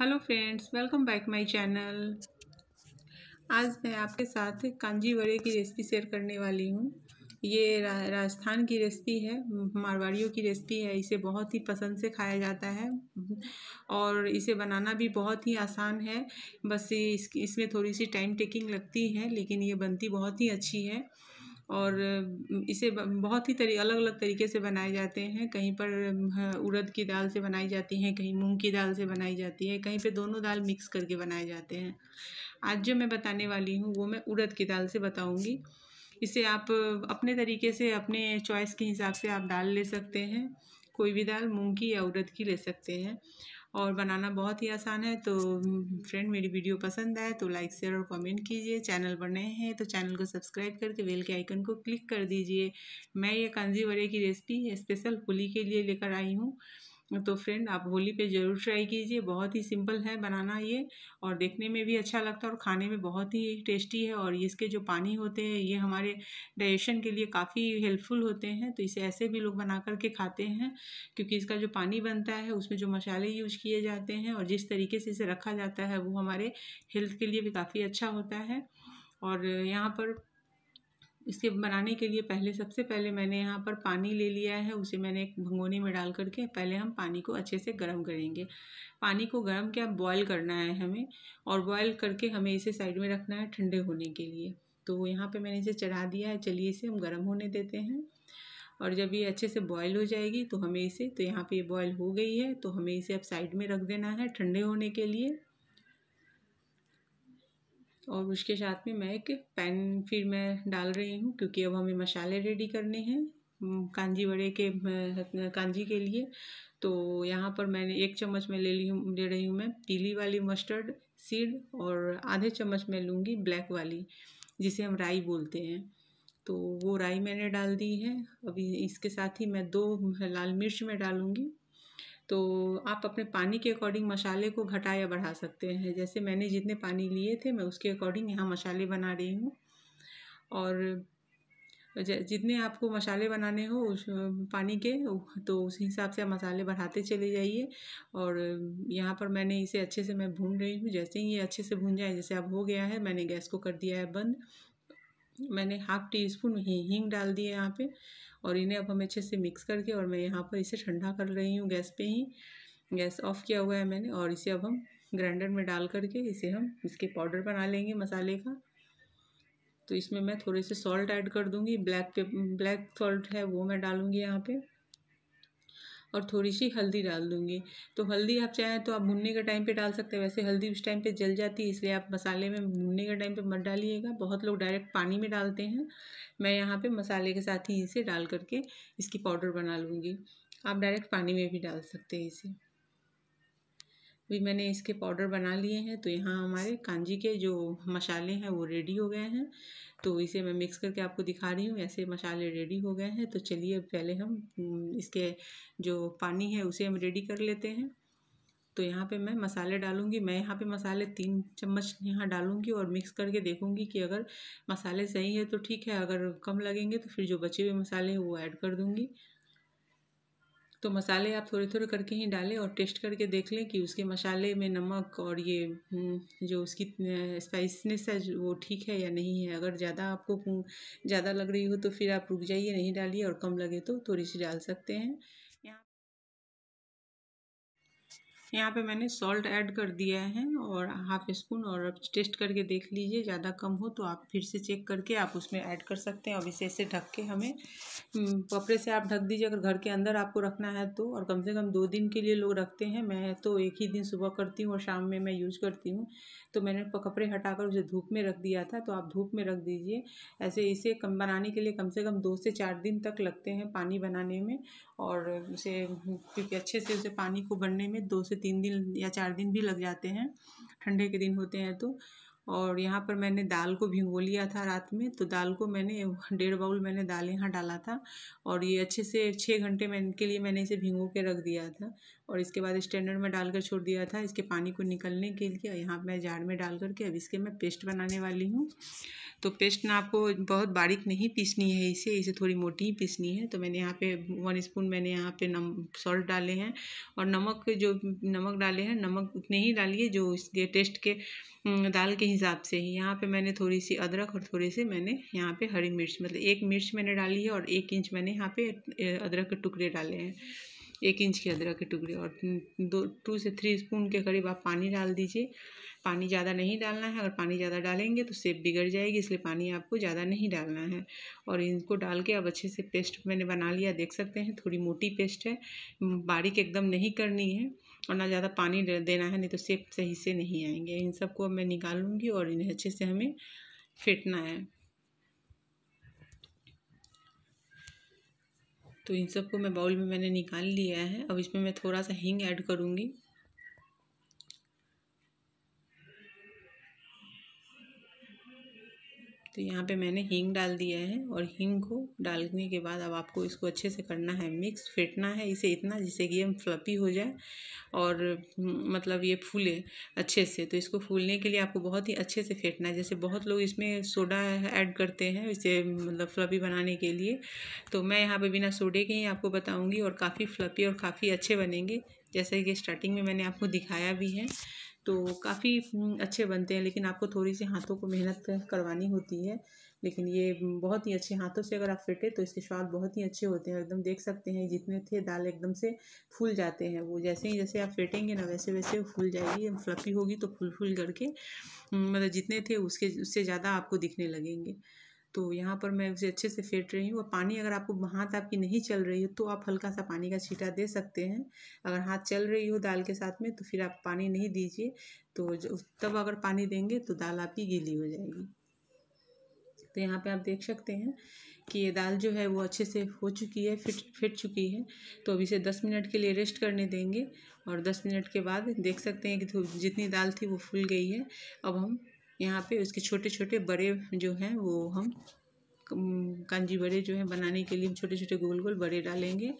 Hello friends welcome back my channel आज मैं आपके साथ कांजी वड़े की रेसिपी शेयर करने वाली हूँ। ये रा, राजस्थान की रेसिपी है मारवाड़ियों की रेसिपी है। इसे बहुत ही पसंद से खाया जाता है और इसे बनाना भी बहुत ही आसान है। बस इस इसमें थोड़ी सी टाइम टेकिंग लगती है लेकिन ये बनती बहुत ही अच्छी है। और इसे बहुत ही तरी अलग अलग तरीके से बनाए जाते हैं। कहीं पर उड़द की दाल से बनाई जाती हैं, कहीं मूंग की दाल से बनाई जाती है, कहीं पे दोनों दाल मिक्स करके बनाए जाते हैं। आज जो मैं बताने वाली हूँ, वो मैं उड़द की दाल से बताऊँगी। इसे आप, अपने तरीके से, अपने चॉइस के हिसाब से आप दाल ले सकते हैं। कोई भी दाल मूंग की या उड़द की ले सकते हैं। और बनाना बहुत ही आसान है। तो फ्रेंड मेरी वीडियो पसंद आए तो लाइक शेयर और कमेंट कीजिए। चैनल पर नए हैं तो चैनल को सब्सक्राइब करके बेल के आइकन को क्लिक कर दीजिए। मैं ये कंजीवरे की रेसिपी स्पेशल होली के लिए लेकर आई हूँ। तो फ्रेंड आप होली पे ज़रूर ट्राई कीजिए। बहुत ही सिंपल है बनाना ये और देखने में भी अच्छा लगता है और खाने में बहुत ही टेस्टी है और इसके जो पानी होते हैं, ये हमारे डाइजेशन के लिए काफ़ी हेल्पफुल होते हैं। तो इसे ऐसे भी लोग बना करके खाते हैं क्योंकि इसका जो पानी बनता है, उसमें जो मसाले यूज़ किए जाते हैं और जिस तरीके से इसे रखा जाता है, वो हमारे हेल्थ के लिए भी काफ़ी अच्छा होता है। और यहाँ पर इसके बनाने के लिए पहले, सबसे पहले मैंने यहाँ पर पानी ले लिया है, उसे मैंने एक भगोनी में डाल करके पहले हम पानी को अच्छे से गर्म करेंगे। पानी को गर्म क्या बॉयल करना है हमें और बॉयल करके हमें इसे साइड में रखना है ठंडे होने के लिए। तो यहाँ पे मैंने इसे चढ़ा दिया है, चलिए इसे हम गर्म होने देते हैं। और जब ये अच्छे से बॉयल हो जाएगी तो हमें इसे तो यहाँ पे ये बॉयल हो गई है तो हमें इसे अब साइड में रख देना है ठंडे होने के लिए। और उसके साथ में मैं एक पैन फिर मैं डाल रही हूँ, क्योंकि अब हमें मसाले रेडी करने हैं कांजी बड़े के कांजी के लिए। तो यहाँ पर मैंने एक चम्मच में ले ली ले रही हूँ मैं पीली वाली मस्टर्ड सीड और आधे चम्मच में लूँगी ब्लैक वाली, जिसे हम राई बोलते हैं। तो वो राई मैंने डाल दी है। अभी इसके साथ ही मैं दो लाल मिर्च में डालूँगी। तो आप अपने पानी के अकॉर्डिंग मसाले को घटा या बढ़ा सकते हैं। जैसे मैंने जितने पानी लिए थे, मैं उसके अकॉर्डिंग यहाँ मसाले बना रही हूँ। और जितने आपको मसाले बनाने हो, उस, पानी के तो उस हिसाब से आप मसाले बढ़ाते चले जाइए। और यहाँ पर मैंने इसे अच्छे से मैं भून रही हूँ। जैसे ही ये अच्छे से भून जाए, जैसे अब हो गया है, मैंने गैस को कर दिया है बंद। मैंने हाफ़ टी स्पून हींग डाल दिए यहाँ पे। और इन्हें अब हम अच्छे से मिक्स करके और मैं यहाँ पर इसे ठंडा कर रही हूँ गैस पे ही। गैस ऑफ़ किया हुआ है मैंने और इसे अब हम ग्राइंडर में डाल करके इसे हम इसके पाउडर बना लेंगे मसाले का। तो इसमें मैं थोड़े से सॉल्ट ऐड कर दूँगी। ब्लैक ब्लैक सॉल्ट है वो मैं डालूँगी यहाँ पे। और थोड़ी सी हल्दी डाल दूँगी। तो हल्दी आप चाहें तो आप भुनने के टाइम पे डाल सकते हैं। वैसे हल्दी उस टाइम पे जल जाती है, इसलिए आप मसाले में भुनने के टाइम पे मत डालिएगा। बहुत लोग डायरेक्ट पानी में डालते हैं। मैं यहाँ पे मसाले के साथ ही इसे डाल करके इसकी पाउडर बना लूँगी। आप डायरेक्ट पानी में भी डाल सकते हैं इसे। भी मैंने इसके पाउडर बना लिए हैं। तो यहाँ हमारे कांजी के जो मसाले हैं वो रेडी हो गए हैं। तो इसे मैं मिक्स करके आपको दिखा रही हूँ। ऐसे मसाले रेडी हो गए हैं। तो चलिए पहले हम इसके जो पानी है उसे हम रेडी कर लेते हैं। तो यहाँ पे मैं मसाले डालूँगी। मैं यहाँ पे मसाले तीन चम्मच यहाँ डालूँगी और मिक्स करके देखूँगी कि अगर मसाले सही है तो ठीक है। अगर कम लगेंगे तो फिर जो बचे हुए मसाले हैं वो ऐड कर दूँगी। तो मसाले आप थोड़े थोड़े करके ही डालें और टेस्ट करके देख लें कि उसके मसाले में नमक और ये हम्म, जो उसकी स्पाइसनेस है वो ठीक है या नहीं है। अगर ज़्यादा आपको ज़्यादा लग रही हो तो फिर आप रुक जाइए नहीं डालिए और कम लगे तो थोड़ी सी डाल सकते हैं। यहाँ पे मैंने सॉल्ट ऐड कर दिया है और हाफ़ स्पून और अब टेस्ट करके देख लीजिए ज़्यादा कम हो तो आप फिर से चेक करके आप उसमें ऐड कर सकते हैं। अब इसे ऐसे ढक के हमें हम्म, कपड़े से आप ढक दीजिए। अगर घर के अंदर आपको रखना है तो और कम से कम दो दिन के लिए लोग रखते हैं। मैं तो एक ही दिन सुबह करती हूँ और शाम में मैं यूज़ करती हूँ। तो मैंने कपड़े हटाकर उसे धूप में रख दिया था तो आप धूप में रख दीजिए। ऐसे इसे कम बनाने के लिए कम से कम दो से चार दिन तक लगते हैं पानी बनाने में। और उसे क्योंकि अच्छे से उसे पानी को बनने में दो से तीन दिन या चार दिन भी लग जाते हैं, ठंडे के दिन होते हैं तो। और यहाँ पर मैंने दाल को भिगो लिया था रात में तो दाल को मैंने, डेढ़ बाउल मैंने दाल यहाँ डाला था और ये अच्छे से छः घंटे मैं के लिए मैंने इसे भिगो के रख दिया था। और इसके बाद स्टैंडर्ड में डालकर छोड़ दिया था। इसके पानी को निकलने के लिए यहाँ मैं जार में डाल करके अब इसके मैं पेस्ट बनाने वाली हूँ। तो पेस्ट ना आपको बहुत बारीक नहीं पीसनी है इसे इसे थोड़ी मोटी ही पीसनी है। तो मैंने यहाँ पे वन स्पून मैंने यहाँ पे नम सॉल्ट डाले हैं। और नमक जो, नमक डाले हैं, नमक उतने ही डालिए जो इसके टेस्ट के दाल के हिसाब से ही। यहाँ पे मैंने थोड़ी सी अदरक और थोड़ी सी मैंने यहाँ पे हरी मिर्च मतलब एक मिर्च मैंने डाली है और एक इंच मैंने यहाँ पे, अदरक के टुकड़े डाले हैं। एक इंच के अदरक के टुकड़े और दो टू से थ्री स्पून के करीब आप पानी डाल दीजिए। पानी ज़्यादा नहीं डालना है, अगर पानी ज़्यादा डालेंगे तो सेब बिगड़ जाएगी, इसलिए पानी आपको ज़्यादा नहीं डालना है। और इनको डाल के अब अच्छे से पेस्ट मैंने बना लिया, देख सकते हैं, थोड़ी मोटी पेस्ट है। बारीक एकदम नहीं करनी है और ना ज़्यादा पानी देना है, नहीं तो सेब सही से नहीं आएँगे। इन सबको मैं निकालूँगी और इन्हें अच्छे से हमें फेंटना है। तो इन सबको मैं बाउल में मैंने निकाल लिया है। अब इसमें मैं थोड़ा सा हींग ऐड करूँगी। तो यहाँ पे मैंने हींग डाल दिया है और हींग को डालने के बाद अब आपको इसको अच्छे से करना है मिक्स, फेंटना है इसे इतना जिससे कि हम फ्लपी हो जाए और मतलब ये फूले अच्छे से। तो इसको फूलने के लिए आपको बहुत ही अच्छे से फेंटना है। जैसे बहुत लोग इसमें सोडा ऐड करते हैं इसे मतलब फ्लपी बनाने के लिए। तो मैं यहाँ पर बिना सोडे के ही आपको बताऊँगी और काफ़ी फ्लपी और काफ़ी अच्छे बनेंगे। जैसे कि स्टार्टिंग में मैंने आपको दिखाया भी है। तो काफ़ी अच्छे बनते हैं, लेकिन आपको थोड़ी सी हाथों को मेहनत करवानी होती है। लेकिन ये बहुत ही अच्छे हाथों से अगर आप फेंटे तो इसके स्वाद बहुत ही अच्छे होते हैं एकदम देख सकते हैं, जितने थे दाल एकदम से फूल जाते हैं। वो जैसे ही जैसे आप फेंटेंगे ना, वैसे वैसे फूल जाएगी फ्लफी होगी तो फूल फूल करके मतलब जितने थे उसके, उससे ज़्यादा आपको दिखने लगेंगे। तो यहाँ पर मैं उसे अच्छे से फेंट रही हूँ। और पानी अगर आपको हाथ आपकी नहीं चल रही हो तो आप हल्का सा पानी का छीटा दे सकते हैं। अगर हाथ चल रही हो दाल के साथ में तो फिर आप पानी नहीं दीजिए। तो तब अगर पानी देंगे तो दाल आपकी गीली हो जाएगी। तो यहाँ पे आप देख सकते हैं कि ये दाल जो है वो अच्छे से हो चुकी है, फिट फिट चुकी है। तो अब इसे दस मिनट के लिए रेस्ट करने देंगे और दस मिनट के बाद देख सकते हैं कि जितनी दाल थी वो फूल गई है। अब हम यहाँ पे उसके छोटे छोटे बड़े जो हैं, वो हम कांजी बड़े जो हैं बनाने के लिए छोटे छोटे गोल गोल बड़े डालेंगे।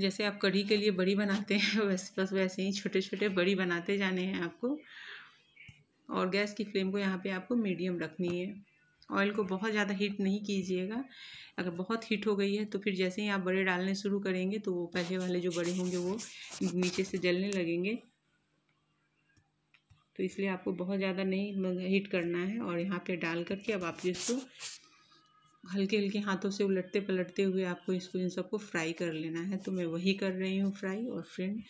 जैसे आप कढ़ी के लिए बड़ी बनाते हैं, वैसे बस वैसे ही छोटे छोटे बड़ी बनाते जाने हैं आपको। और गैस की फ्लेम को यहाँ पे आपको मीडियम रखनी है। ऑयल को बहुत ज़्यादा हीट नहीं कीजिएगा। अगर बहुत हीट हो गई है तो फिर जैसे ही आप बड़े डालने शुरू करेंगे तो वो पहले वाले जो बड़े होंगे, वो नीचे से जलने लगेंगे। तो इसलिए आपको बहुत ज़्यादा नहीं हीट करना है और यहाँ पे डाल करके अब आप इसको हल्के हल्के हाथों से उलटते पलटते हुए आपको इसको इन सबको फ्राई कर लेना है। तो मैं वही कर रही हूँ फ्राई और फ्रेंड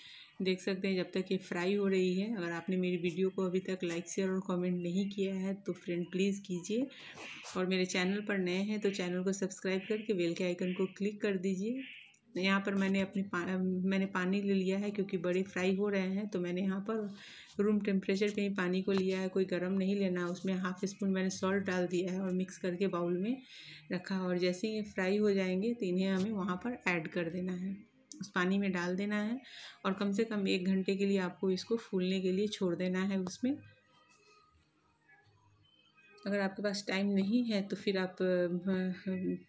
देख सकते हैं जब तक ये फ्राई हो रही है। अगर आपने मेरी वीडियो को अभी तक लाइक शेयर और कमेंट नहीं किया है तो फ्रेंड प्लीज़ कीजिए। और मेरे चैनल पर नए हैं तो चैनल को सब्सक्राइब करके बेल के आइकन को क्लिक कर दीजिए। यहाँ पर मैंने अपनी पा, मैंने पानी ले लिया है क्योंकि बड़े फ्राई हो रहे हैं तो मैंने यहाँ पर रूम टेम्परेचर पे ही पानी को लिया है कोई गर्म नहीं लेना उसमें हाफ़ स्पून मैंने सॉल्ट डाल दिया है और मिक्स करके बाउल में रखा और जैसे ही ये फ्राई हो जाएँगे तो इन्हें हमें वहाँ पर ऐड कर देना है उस पानी में डाल देना है और कम से कम एक घंटे के लिए आपको इसको फूलने के लिए छोड़ देना है उसमें। अगर आपके पास टाइम नहीं है तो फिर आप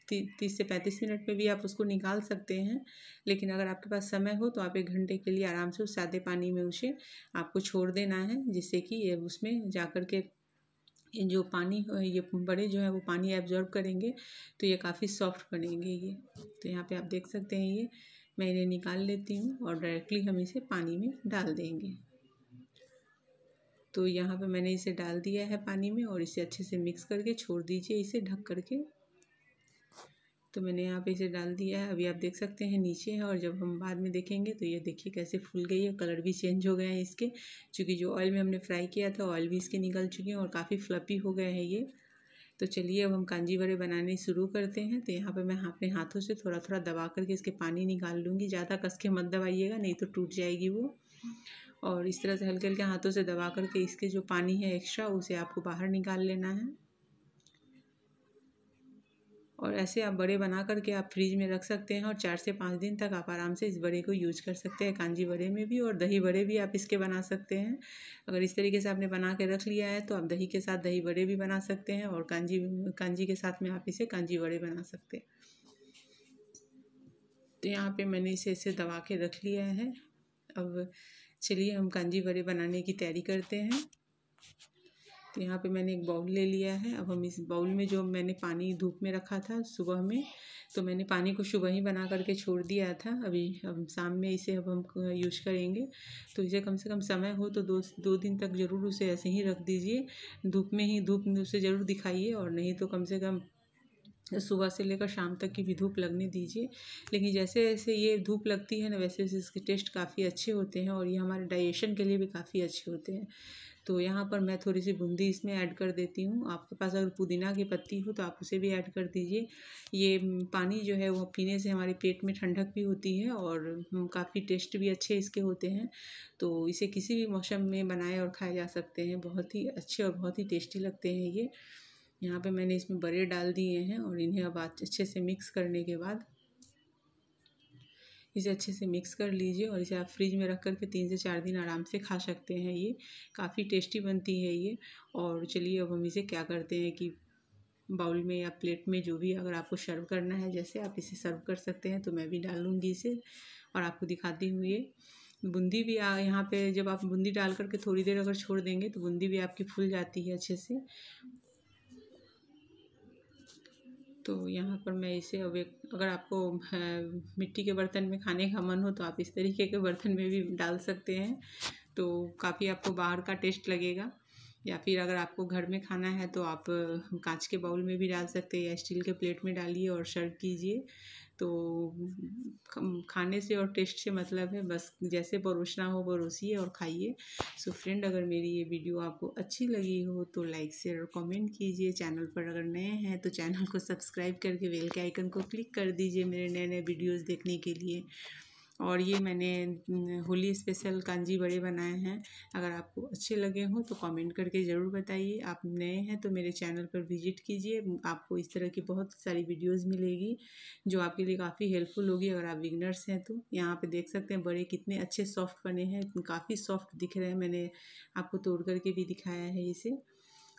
तीस से पैंतीस मिनट में भी आप उसको निकाल सकते हैं। लेकिन अगर आपके पास समय हो तो आप एक घंटे के लिए आराम से उस सादे पानी में उसे आपको छोड़ देना है, जिससे कि ये उसमें जा कर के जो पानी, ये बड़े जो है वो पानी एब्जॉर्ब करेंगे तो ये काफ़ी सॉफ्ट बनेंगे ये। तो यहाँ पे आप देख सकते हैं ये, मैं इन्हें निकाल लेती हूँ और डायरेक्टली हम इसे पानी में डाल देंगे। तो यहाँ पे मैंने इसे डाल दिया है पानी में और इसे अच्छे से मिक्स करके, छोड़ दीजिए इसे ढक करके। तो मैंने यहाँ पे इसे डाल दिया है। अभी आप देख सकते हैं नीचे है और जब हम बाद में देखेंगे तो ये देखिए कैसे फूल गई है। कलर भी चेंज हो गए हैं इसके। क्योंकि जो ऑयल में हमने फ्राई किया था ऑयल भी इसके निकल चुके हैं और काफ़ी फ्लपी हो गए हैं ये। तो चलिए अब हम कांजी बड़े बनाने शुरू करते हैं। तो यहाँ पर मैं अपने हाथों से थोड़ा थोड़ा दबा करके इसके पानी निकाल लूँगी। ज़्यादा कस के मत दबाइएगा, नहीं तो टूट जाएगी वो। और इस तरह से हल्के हल्के हाथों से दबा करके इसके जो पानी है एक्स्ट्रा उसे आपको बाहर निकाल लेना है। और ऐसे आप बड़े बना करके आप फ्रिज में रख सकते हैं और चार से पाँच दिन तक आप आराम से इस बड़े को यूज़ कर सकते हैं, कांजी बड़े में भी और दही बड़े भी आप इसके बना सकते हैं। अगर इस तरीके से आपने बना के रख लिया है तो आप दही के साथ दही बड़े भी बना सकते हैं और कांजी कांजी के साथ में आप इसे कांजी बड़े बना सकते हैं। तो यहाँ पे मैंने इसे इसे दबा के रख लिया है। अब चलिए हम कांजी बड़े बनाने की तैयारी करते हैं। तो यहाँ पे मैंने एक बाउल ले लिया है। अब हम इस बाउल में जो मैंने पानी धूप में रखा था सुबह में तो मैंने पानी को सुबह ही बना करके छोड़ दिया था। अभी अब शाम में इसे अब हम यूज़ करेंगे। तो इसे कम से कम समय हो तो दो दो दिन तक ज़रूर उसे ऐसे ही रख दीजिए। धूप में ही, धूप में उसे ज़रूर दिखाइए और नहीं तो कम से कम सुबह से लेकर शाम तक की भी धूप लगने दीजिए। लेकिन जैसे जैसे ये धूप लगती है ना, वैसे वैसे इसके टेस्ट काफ़ी अच्छे होते हैं और ये हमारे डाइजेशन के लिए भी काफ़ी अच्छे होते हैं। तो यहाँ पर मैं थोड़ी सी बूंदी इसमें ऐड कर देती हूँ। आपके पास अगर पुदीना की पत्ती हो तो आप उसे भी ऐड कर दीजिए। ये पानी जो है वो पीने से हमारे पेट में ठंडक भी होती है और काफ़ी टेस्ट भी अच्छे इसके होते हैं। तो इसे किसी भी मौसम में बनाए और खाए जा सकते हैं। बहुत ही अच्छे और बहुत ही टेस्टी लगते हैं ये। यहाँ पे मैंने इसमें बड़े डाल दिए हैं और इन्हें अब अच्छे से मिक्स करने के बाद इसे अच्छे से मिक्स कर लीजिए और इसे आप फ्रिज में रख कर के तीन से चार दिन आराम से खा सकते हैं ये। काफ़ी टेस्टी बनती है ये। और चलिए अब हम इसे क्या करते हैं कि बाउल में या प्लेट में जो भी अगर आपको सर्व करना है, जैसे आप इसे सर्व कर सकते हैं तो मैं भी डालूँगी इसे। और आपको दिखाती हूँ ये। बूंदी भी आ, यहाँ पे जब आप बूंदी डाल करके थोड़ी देर अगर छोड़ देंगे तो बूंदी भी आपकी फूल जाती है अच्छे से। तो यहाँ पर मैं इसे अब एक, अगर आपको मिट्टी के बर्तन में खाने का मन हो तो आप इस तरीके के बर्तन में भी डाल सकते हैं। तो काफ़ी आपको बाहर का टेस्ट लगेगा। या फिर अगर आपको घर में खाना है तो आप कांच के बाउल में भी डाल सकते हैं या स्टील के प्लेट में डालिए और सर्व कीजिए। तो खाने से और टेस्ट से मतलब है, बस जैसे परोसना हो परोसिए और खाइए। सो फ्रेंड अगर मेरी ये वीडियो आपको अच्छी लगी हो तो लाइक शेयर और कमेंट कीजिए। चैनल पर अगर नए हैं तो चैनल को सब्सक्राइब करके बेल के आइकन को क्लिक कर दीजिए मेरे नए नए वीडियोस देखने के लिए। और ये मैंने होली स्पेशल कांजी बड़े बनाए हैं। अगर आपको अच्छे लगे हों तो कमेंट करके ज़रूर बताइए। आप नए हैं तो मेरे चैनल पर विज़िट कीजिए। आपको इस तरह की बहुत सारी वीडियोस मिलेगी, जो आपके लिए काफ़ी हेल्पफुल होगी। अगर आप बिगनर्स हैं तो यहाँ पे देख सकते हैं बड़े कितने अच्छे सॉफ्ट बने हैं। काफ़ी सॉफ्ट दिख रहे हैं। मैंने आपको तोड़ करके भी दिखाया है इसे।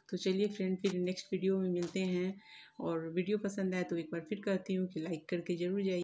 तो चलिए फ्रेंड, फिर नेक्स्ट वीडियो में मिलते हैं। और वीडियो पसंद आए तो एक बार फिर कहती हूँ कि लाइक करके ज़रूर जाइए।